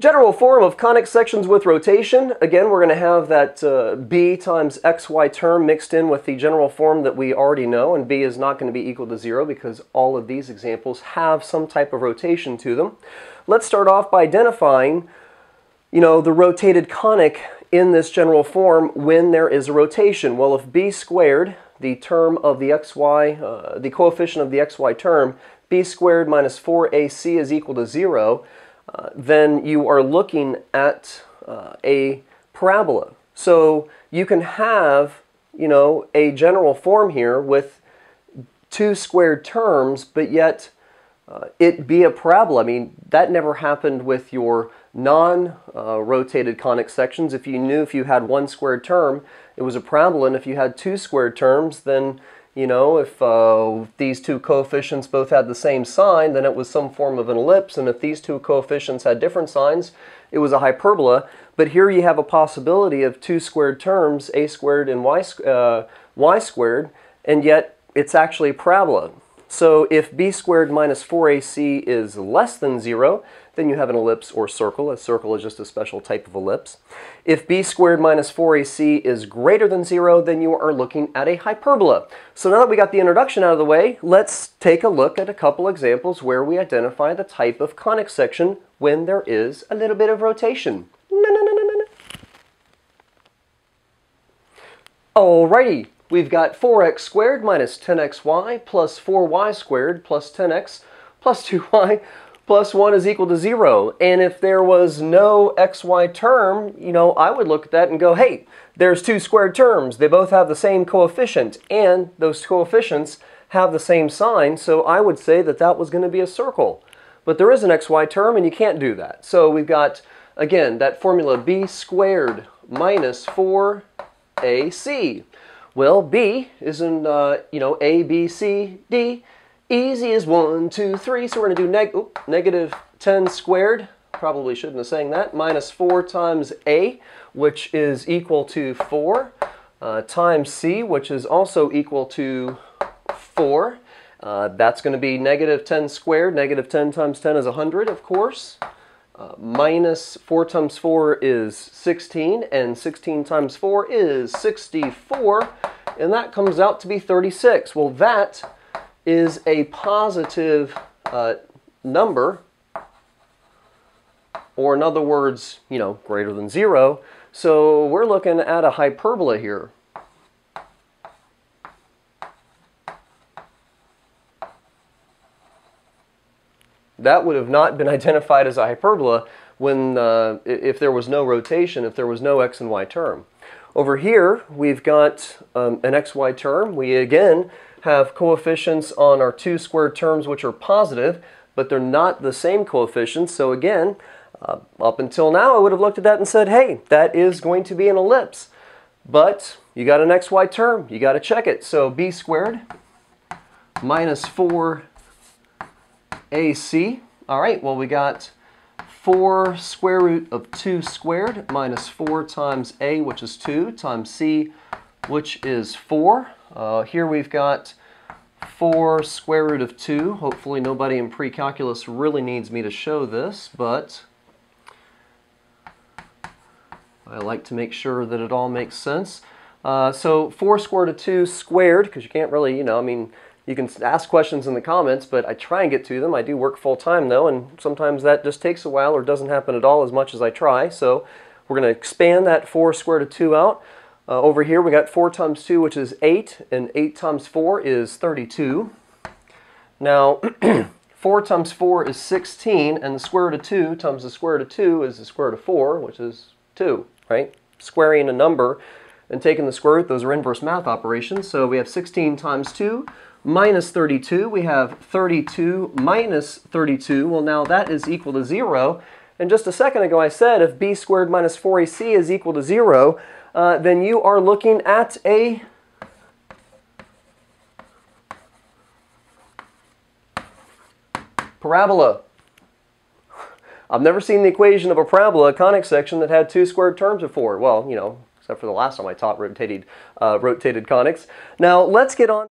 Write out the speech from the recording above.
General form of conic sections with rotation. Again, we're going to have that uh, b times xy term mixed in with the general form that we already know, and b is not going to be equal to 0 because all of these examples have some type of rotation to them. Let's start off by identifying, you know, the rotated conic in this general form when there is a rotation. Well, if b squared, the term of the xy, uh, the coefficient of the xy term, b squared minus 4ac is equal to 0, uh, then you are looking at uh, a parabola. So you can have, you know, a general form here with two squared terms, but yet uh, it be a parabola. I mean, that never happened with your non-rotated conic sections. If you knew if you had one squared term, it was a parabola, and if you had two squared terms, then you know, if uh, these two coefficients both had the same sign, then it was some form of an ellipse. And if these two coefficients had different signs, it was a hyperbola. But here you have a possibility of two squared terms, a squared and y, uh, y squared, and yet it's actually a parabola. So if b squared minus 4ac is less than 0, then you have an ellipse or circle. A circle is just a special type of ellipse. If b squared minus 4ac is greater than 0, then you are looking at a hyperbola. So now that we got the introduction out of the way, let's take a look at a couple examples where we identify the type of conic section when there is a little bit of rotation. No, no, no, no, no. Alrighty, we've got 4x squared minus 10xy plus 4y squared plus 10x plus 2y plus 1 is equal to 0. And if there was no xy term, you know, I would look at that and go, hey, there's two squared terms. They both have the same coefficient, and those coefficients have the same sign, so I would say that that was going to be a circle. But there is an xy term, and you can't do that. So we've got, again, that formula b squared minus 4ac. Well, b is in, uh, you know, a, b, c, d. Easy as one, two, three. So we're going to do neg oop, negative 10 squared. Probably shouldn't have saying that. Minus 4 times a, which is equal to 4, uh, times c, which is also equal to 4. Uh, that's going to be negative 10 squared. Negative 10 times 10 is 100, of course. Uh, minus 4 times 4 is 16, and 16 times 4 is 64, and that comes out to be 36. Well, that is a positive uh, number, or in other words, you know, greater than zero. So we're looking at a hyperbola here. That would have not been identified as a hyperbola when, uh, if there was no rotation, if there was no x and y term. Over here, we've got um, an xy term. We, again, have coefficients on our two squared terms which are positive, but they're not the same coefficients. So again, uh, up until now, I would have looked at that and said, hey, that is going to be an ellipse. But you got an xy term. You got to check it. So b squared minus 4ac. All right, well, we got 4 square root of 2 squared minus 4 times a, which is 2, times c, which is 4. Uh, here we've got 4 square root of 2. Hopefully nobody in pre-calculus really needs me to show this, but I like to make sure that it all makes sense. Uh, so 4 square root of 2 squared, because you can't really, you know, I mean, you can ask questions in the comments, but I try and get to them. I do work full time though, and sometimes that just takes a while or doesn't happen at all as much as I try. So we're going to expand that 4 square root of 2 out. Uh, over here we got 4 times 2, which is 8, and 8 times 4 is 32. Now, 4 times 4 is 16, and the square root of 2 times the square root of 2 is the square root of 4, which is 2, right? Squaring a number and taking the square root, those are inverse math operations. So we have 16 times 2 minus 32. We have 32 minus 32. Well, now that is equal to 0. And just a second ago I said if b squared minus 4ac is equal to 0, uh, then you are looking at a parabola. I've never seen the equation of a parabola, a conic section, that had two squared terms before. Well, you know, except for the last time I taught rotated, uh, rotated conics. Now, let's get on.